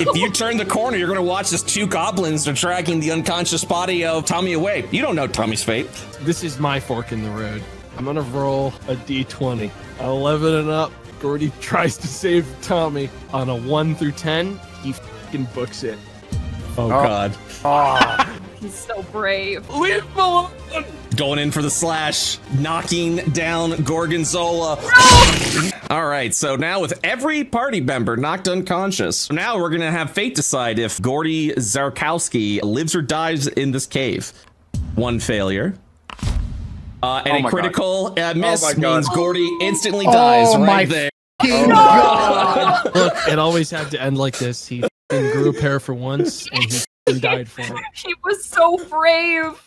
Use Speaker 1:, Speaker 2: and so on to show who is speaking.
Speaker 1: if you turn the corner, you're gonna watch as two goblins are dragging the unconscious body of Tommy away. You don't know Tommy's fate.
Speaker 2: This is my fork in the road. I'm gonna roll a d20. 11 and up. Gordy tries to save Tommy on a 1 through 10. He fucking books it.
Speaker 1: Oh, oh. God. Ah.
Speaker 3: He's so brave.
Speaker 2: Leave him alone!
Speaker 1: Going in for the slash, knocking down Gorgonzola. All right, so now with every party member knocked unconscious, now we're gonna have fate decide if Gordy Zarkowski lives or dies in this cave. One failure. Uh, and
Speaker 4: Oh
Speaker 1: a critical uh, miss
Speaker 4: my God.
Speaker 1: means Gordy instantly dies
Speaker 5: Oh
Speaker 1: right
Speaker 5: my
Speaker 1: there.
Speaker 2: Look, it always had to end like this. He grew a pair for once and he fucking died for it.
Speaker 3: He was so brave.